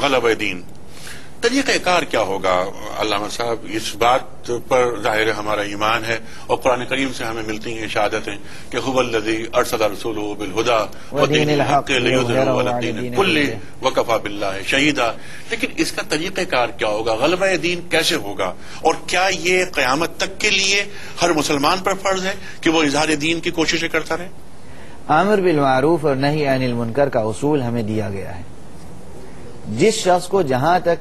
गलब दीन तरीक़ाकार क्या होगा? अल्लाह साहब इस बात पर ज़ाहिर हमारा ईमान है और कुरान करीम से हमें मिलती हैं शहादतें कि हुबल्लजी अरसद रसूल बिलहुदा कुल्ली वकफा बिल्ला है शहीदा लेकिन इसका तरीक़ाकार क्या होगा? गलब दीन कैसे होगा? और क्या ये क्यामत तक के लिए हर मुसलमान पर फ़र्ज़ है कि वो इजहार दीन की कोशिशें करता रहे? आमिर बिल मारूफ और नहीं अनिल मुनकर का उसूल हमें दिया गया है। जिस शख्स को जहाँ तक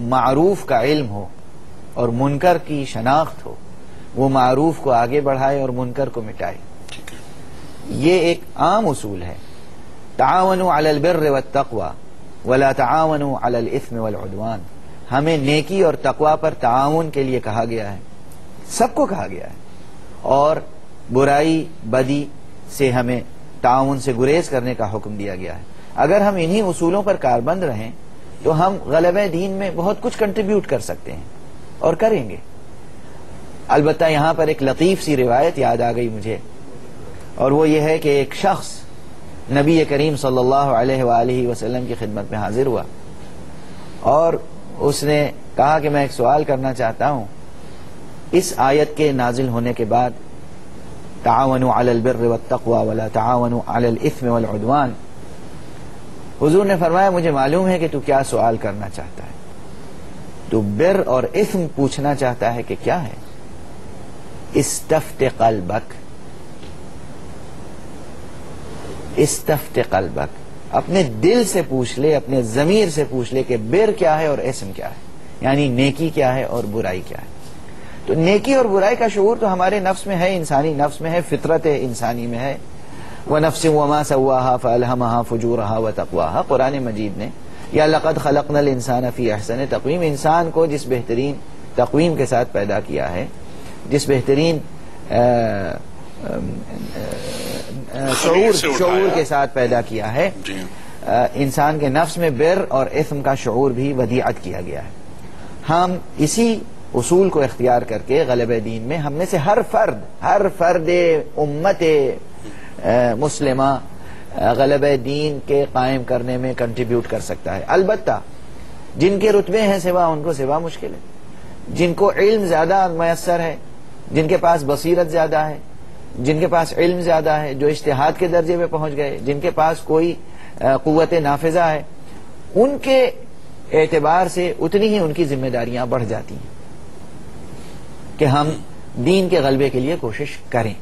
मारूफ का इल्म हो और मुनकर की शनाख्त हो वो मारूफ को आगे बढ़ाए और मुनकर को मिटाए। ये एक आम उसूल है। तावन अलबिर व तकवा वला तावन अलस्म वलउदवान हमें नेकी और तकवा पर ताउन के लिए कहा गया है। सबको कहा गया है। और बुराई बदी से हमें ताउन से गुरेज करने का हुक्म दिया गया है। अगर हम इन्हीं उसूलों पर कारबंद रहें तो हम गलब दीन में बहुत कुछ कंट्रीब्यूट कर सकते हैं और करेंगे। अलबत् यहाँ पर एक लतीफ सी रिवायत याद आ गई मुझे, और वो ये है कि एक शख्स नबी करीम सल्लल्लाहु अलैहि वसल्लम की खिदमत में हाजिर हुआ, और उसने कहा कि मैं एक सवाल करना चाहता हूँ। इस आयत के नाजिल होने के बाद, तावन अलबिर तकवा वाला तावन अलस्म वलउदवान हुजूर ने फरमाया, मुझे मालूम है कि तू क्या सवाल करना चाहता है। तू बिर और इस्म पूछना चाहता है कि क्या है? इस्तफ्त कलबक इस्तफ्त कलबक अपने दिल से पूछ ले, अपने जमीर से पूछ ले कि बिर क्या है और इसम क्या है। यानी नेकी क्या है और बुराई क्या है। तो नेकी और बुराई का शूर तो हमारे नफ्स में है, इंसानी नफ्स में है, फितरत इंसानी में है। व नफ्स वमा सवाहा फ़लहमहा फजूरहा व तकवाहा कुरान मजीद ने या लक़द खलकनल इंसान फ़ी अहसन तकवीम। इंसान को जिस बेहतरीन तकवीम के साथ पैदा किया है जिस बेहतरीन शूर शूर के साथ पैदा किया है इंसान के नफ्स में बिर और इस्म का शूर भी वदियात किया गया है। हम इसी उसूल को इख्तियार करके गलब दीन में हमने से हर फर्द हर फर्द उम्मत मुस्लिमा गलब दीन के कायम करने में कंट्रीब्यूट कर सकता है। अलबत् जिनके रुतबे हैं सिवा, उनको सिवा मुश्किल है। जिनको इल्म ज़्यादा मैसर है, जिनके पास बसीरत ज़्यादा है, जिनके पास इल्म ज़्यादा है, जो इश्तेहाद के दर्जे में पहुँच गए, जिनके पास कोई कुत नाफिजा है, उनके एतबार से उतनी ही उनकी जिम्मेदारियाँ बढ़ जाती हैं कि हम दीन के गलबे के लिए कोशिश करें।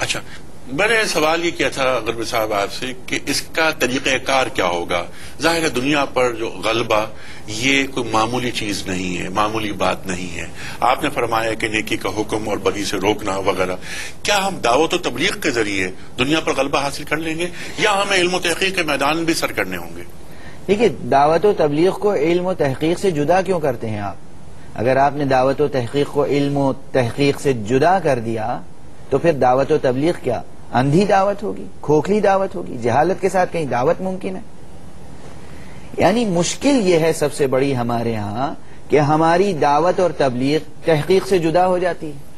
अच्छा मैंने सवाल ये किया था गरबी साहब आपसे, कि इसका तरीक़ाकार क्या होगा? ज़ाहिर है दुनिया पर जो गलबा, ये कोई मामूली चीज़ नहीं है, मामूली बात नहीं है। आपने फरमाया कि नेकी का हुक्म और बदी से रोकना वगैरह। क्या हम दावत तबलीग के ज़रिए दुनिया पर गलबा हासिल कर लेंगे? या हमें इल्म तहकीक के मैदान भी सर करने होंगे? देखिए, दावत तबलीग को इल्म तहकीक से जुदा क्यों करते हैं आप? अगर आपने दावत तहकीक को इल्म तहकीक से जुदा कर दिया तो फिर दावत और तबलीग क्या? अंधी दावत होगी? खोखली दावत होगी? जहालत के साथ कहीं दावत मुमकिन है? यानी मुश्किल यह है सबसे बड़ी हमारे यहाँ कि हमारी दावत और तबलीग तहकीक से जुदा हो जाती है।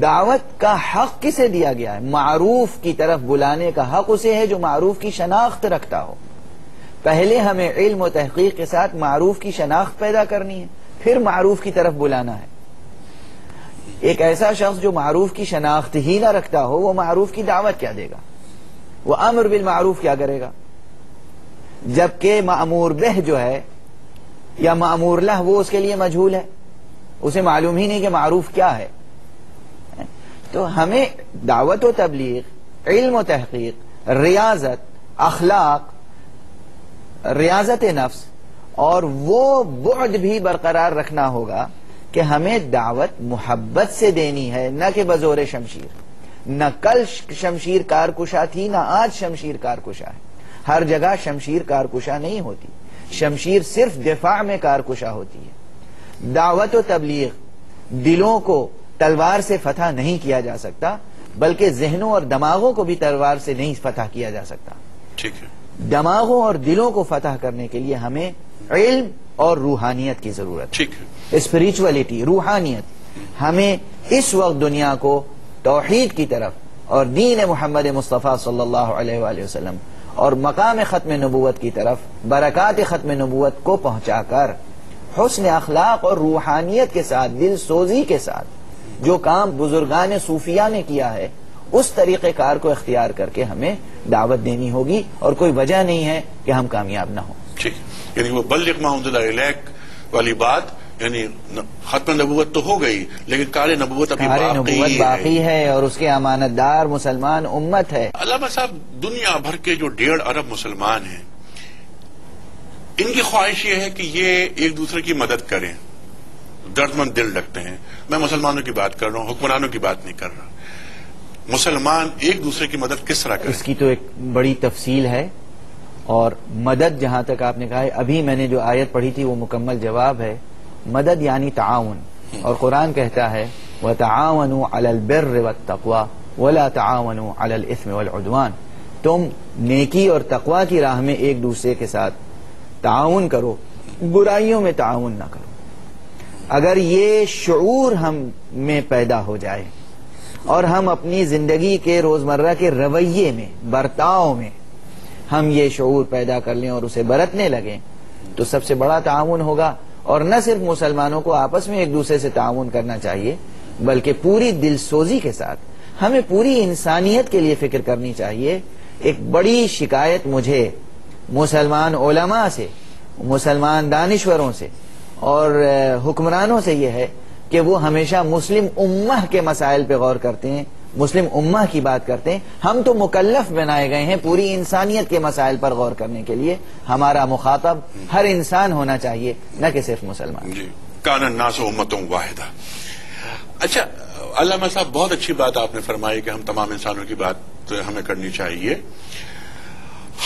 दावत का हक किसे दिया गया है? मारूफ की तरफ़ बुलाने का हक उसे है जो मारूफ की शनाख्त रखता हो। पहले हमें इल्म और तहकीक के साथ मारूफ की शनाख्त पैदा करनी है, फिर मारूफ की तरफ़ बुलाना है। एक ऐसा शख्स जो मारूफ की शनाख्त ही ना रखता हो, वो मारूफ की दावत क्या देगा? वो अमर बिल मारूफ क्या करेगा? जबकि मामूर बह जो है, या मामूर लह, वो उसके लिए मजहूल है। उसे मालूम ही नहीं कि मारूफ क्या है। तो हमें दावत व तबलीग, इल्म तहकीक, रियाजत, अखलाक रियाजत नफ्स और वो बुद भी बरकरार रखना होगा। कि हमें दावत मोहब्बत से देनी है न कि बजोर शमशीर। न कल शमशीर कारकुशा थी न आज शमशीर कारकुशा है। हर जगह शमशीर कारकुशा नहीं होती। शमशीर सिर्फ़ दिफा में कारकुशा होती है। दावत व तबलीग दिलों को तलवार से फतह नहीं किया जा सकता बल्कि जहनों और दमागों को भी तलवार से नहीं फतह किया जा सकता। ठीक है। दमागों और दिलों को फतह करने के लिए हमें इल्म और रूहानियत की ज़रूरत ठीक है। स्पिरिचुअलिटी रूहानियत। हमें इस वक्त दुनिया को तोहीद की तरफ़ और दीन मोहम्मद मुस्तफ़ा सल्लल्लाहु अलैहि वसल्लम और मकाम ख़त्म नबूत की तरफ़ बरक़ात ख़त्म नबूत को पहुंचाकर हुसन अखलाक और रूहानियत के साथ दिल सोजी के साथ जो काम बुजुर्गान सूफिया ने किया है उस तरीक़ेकार को इख्तियार करके हमें दावत देनी होगी और कोई वजह नहीं है कि हम कामयाब ना हो। यानी वो बल्लिक माउंदलैक वाली बात यानी खत्म नबूवत तो हो गई लेकिन कार नबूत अभी बाकी है। बाकी है और उसके अमानतदार मुसलमान उम्मत है। अल्लामा साहब दुनिया भर के जो डेढ़ अरब मुसलमान हैं इनकी ख्वाहिश ये है कि ये एक दूसरे की मदद करें। दर्दमंद दिल रखते हैं। मैं मुसलमानों की बात कर रहा हूँ हुक्मरानों की बात नहीं कर रहा। मुसलमान एक दूसरे की मदद किस तरह करें? इसकी तो एक बड़ी तफसील है। और मदद जहाँ तक आपने कहा है, अभी मैंने जो आयत पढ़ी थी वो मुकम्मल जवाब है, मदद यानी ताउन। और कुरान कहता है वह तावन अलबिर व तकवा वला तावन इसम वलउदवान तुम नेकी और तकवा की राह में एक दूसरे के साथ ताउन करो, बुराइयों में ताउन ना करो। अगर ये शूर हम में पैदा हो जाए, और हम अपनी ज़िंदगी के रोज़मर्रा के रवैये में, बर्ताव में हम ये शूर पैदा कर लें और उसे बरतने लगें तो सबसे बड़ा ताउन होगा। और न सिर्फ़ मुसलमानों को आपस में एक दूसरे से ताउन करना चाहिए, बल्कि पूरी दिलसोजी के साथ हमें पूरी इंसानियत के लिए फ़िक्र करनी चाहिए। एक बड़ी शिकायत मुझे मुसलमान ओलमा से, मुसलमान दानश्वरों से और हुक्मरानों से यह है कि वो हमेशा मुस्लिम उम्मह के मसाइल पर गौर करते हैं। मुस्लिम उम्मह की बात करते हैं, हम तो मुकल्लफ बनाए गए हैं पूरी इंसानियत के मसाइल पर गौर करने के लिए। हमारा मुखातब हर इंसान होना चाहिए, न कि सिर्फ़ मुसलमान। कानन नास उम्मतों वाहिदा। अच्छा अल्लामा साहब, बहुत अच्छी बात आपने फरमाई कि हम तमाम इंसानों की बात हमें करनी चाहिए।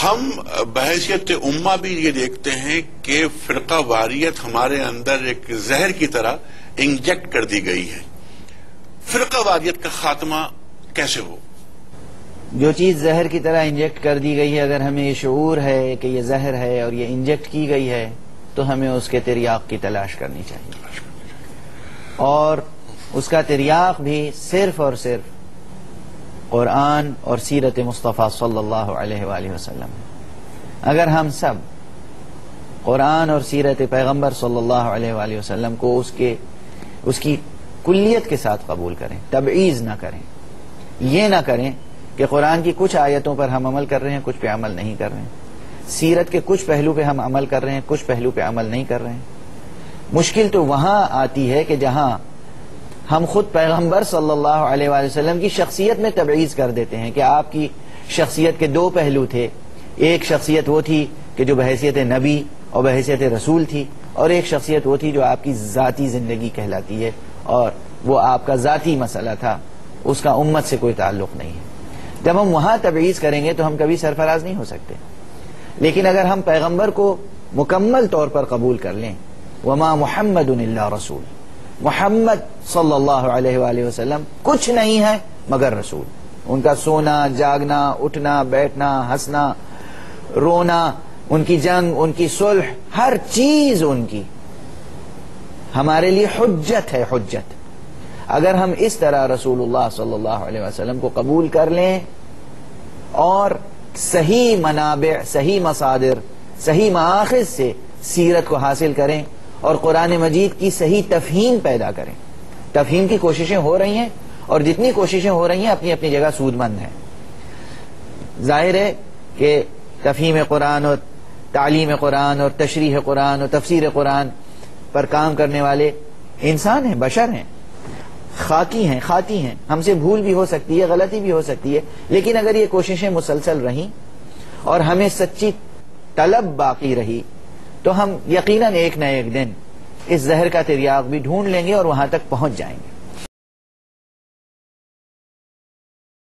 हम बहसियत उम्मा भी ये देखते हैं कि फिरका वारियत हमारे अंदर एक जहर की तरह इंजेक्ट कर दी गई है। फिरका वारियत का खात्मा कैसे हो? जो चीज़ जहर की तरह इंजेक्ट कर दी गई है, अगर हमें ये शूर है कि ये जहर है और ये इंजेक्ट की गई है तो हमें उसके तिरयाक की तलाश करनी चाहिए। और उसका तिरयाक भी सिर्फ़ और सिर्फ़ कुरान और सीरत मुस्तफ़ा सल्लल्लाहु अलैहि वसल्लम अगर हम सब कुरान और सीरत पैगंबर सल्लल्लाहु अलैहि वसल्लम को उसके, उसकी कुल्लियत के साथ कबूल करें, तबईज ना करें। ये ना करें कि कुरान की कुछ आयतों पर हम अमल कर रहे हैं, कुछ पे अमल नहीं कर रहे हैं। सीरत के कुछ पहलू पे हम अमल कर रहे हैं, कुछ पहलू पे अमल नहीं कर रहे हैं। मुश्किल तो वहाँ आती है कि जहाँ हम खुद पैगंबर सल्लल्लाहु अलैहि वसल्लम की शख्सियत में तबईज कर देते हैं कि आपकी शख्सियत के दो पहलू थे। एक शख्सियत वो थी कि जो बहसीत नबी और बहसीत रसूल थी और एक शख्सियत वो थी जो आपकी जाती ज़िंदगी कहलाती है। और वो आपका जाती मसला था। उसका उम्मत से कोई ताल्लुक नहीं है। जब हम वहाँ तबईज करेंगे तो हम कभी सरफराज नहीं हो सकते। लेकिन अगर हम पैगंबर को मुकम्मल तौर पर कबूल कर लें, वमा मोहम्मद रसूल। मोहम्मद सल्लल्लाहु कुछ नहीं है मगर रसूल। उनका सोना, जागना, उठना, बैठना, हंसना, रोना, उनकी जंग, उनकी सुलह, हर चीज़ उनकी। हमारे लिए हजत है हजत अगर हम इस तरह रसूलुल्लाह सल्लल्लाहु अलैहि वसल्लम को कबूल कर लें, और सही मनाब, सही मसादिर, सही माखिज से सीरत को हासिल करें, और कुरान मजीद की सही तफहीम पैदा करें। तफहीम की कोशिशें हो रही हैं, और जितनी कोशिशें हो रही हैं अपनी अपनी जगह सूदमंद हैं। ज़ाहिर है कि तफहीम कुरान और तालीम कुरान और तशरीह कुरान और तफसीर कुरान पर काम करने वाले इंसान हैं, बशर हैं। खाकी हैं, खाती हैं। हमसे भूल भी हो सकती है, गलती भी हो सकती है। लेकिन अगर ये कोशिशें मुसलसल रहीं और हमें सच्ची तलब बाकी रही तो हम यकीनन एक न एक दिन इस जहर का तिरयाग भी ढूंढ लेंगे और वहाँ तक पहुँच जाएँगे।